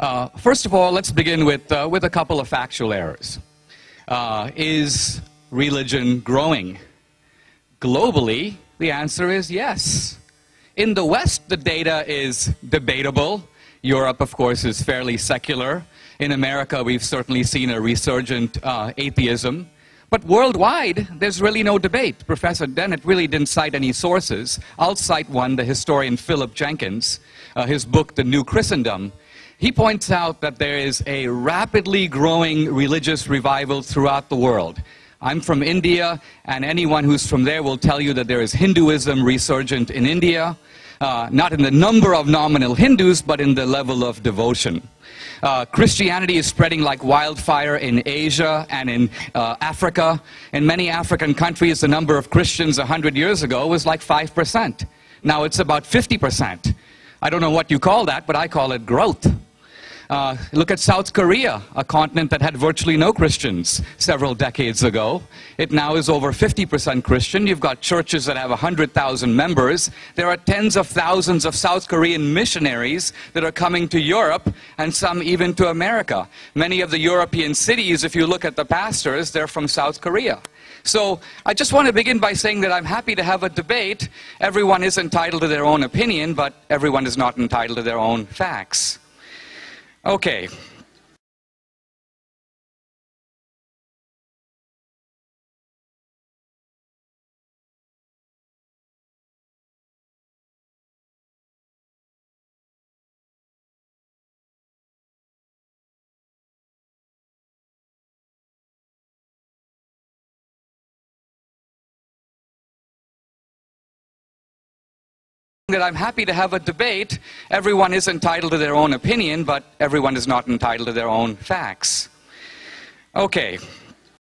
Uh, first of all, let's begin with, uh, with a couple of factual errors. Uh, is religion growing? Globally, the answer is yes. In the West, the data is debatable. Europe, of course, is fairly secular. In America, we've certainly seen a resurgent uh, atheism. But worldwide, there's really no debate. Professor Dennett really didn't cite any sources. I'll cite one, the historian Philip Jenkins, uh, his book, The New Christendom. He points out that there is a rapidly growing religious revival throughout the world. I'm from India, and anyone who's from there will tell you that there is Hinduism resurgent in India, uh, not in the number of nominal Hindus, but in the level of devotion. Uh, Christianity is spreading like wildfire in Asia and in uh, Africa. In many African countries, the number of Christians 100 years ago was like 5%. Now it's about 50%. I don't know what you call that, but I call it growth. Uh, look at South Korea, a continent that had virtually no Christians several decades ago. It now is over 50% Christian. You've got churches that have 100,000 members. There are tens of thousands of South Korean missionaries that are coming to Europe and some even to America. Many of the European cities, if you look at the pastors, they're from South Korea. So I just want to begin by saying that I'm happy to have a debate. Everyone is entitled to their own opinion, but everyone is not entitled to their own facts. Okay. That I'm happy to have a debate. Everyone is entitled to their own opinion, but everyone is not entitled to their own facts. Okay.